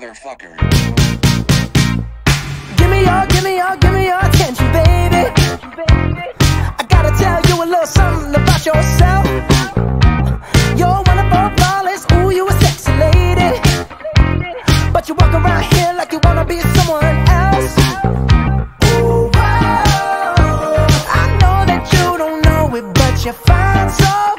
motherfucker. Give me your, give me your, give me your attention, baby. I gotta tell you a little something about yourself. You're wonderful, flawless, ooh, you a sexy lady. But you walk around here like you wanna be someone else. Ooh, whoa. I know that you don't know it, but you're fine, so.